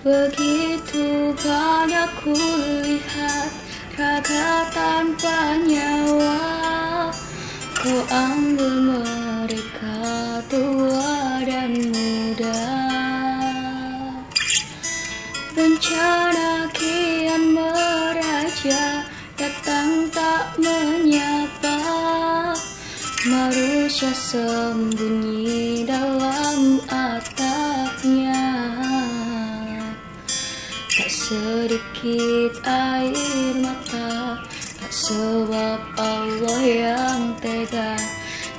Begitu banyak kulihat raga tanpa nyawa Ku ambil mereka tua dan muda. Bencana kian meraja Datang tak menyapa Manusia sembunyi dalam sedikit air mata Tak sebab Allah yang tega.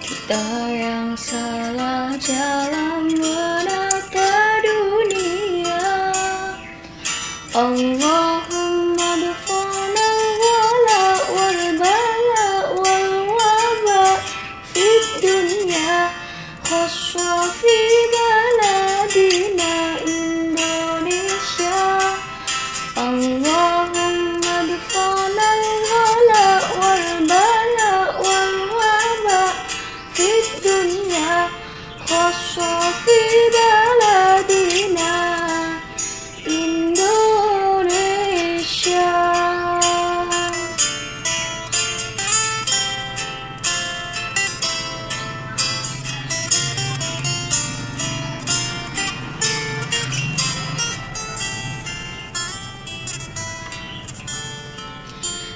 Kita yang salah jalan menata dunia. Allahumma dufana wala wal bala wal waba Fid dunya khaswa fi baladina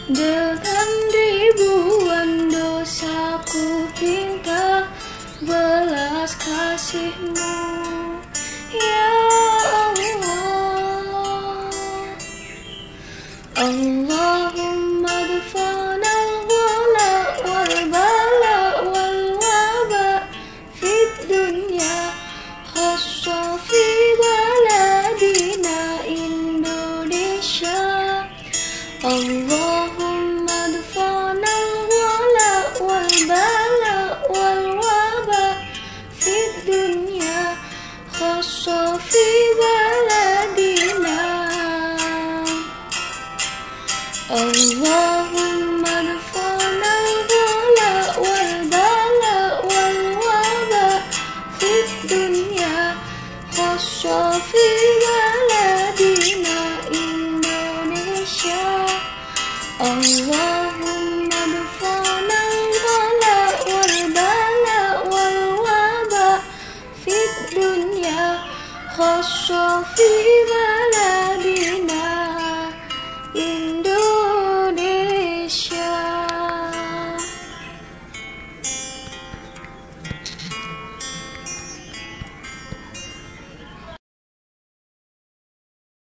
Dengan ribuan dosaku pinta belas kasihmu. Ya Allah. Allahumma dufana al-wala wal bala wal waba Fid Allahumma dufana al-wala wal bala wal waba Fid dunya khassa fi baladina Allahumma dufana al-bala wal bala wal waba Fid Allahumma dufana al-bala wal bala wal waba Fid dunya khassa fi baladina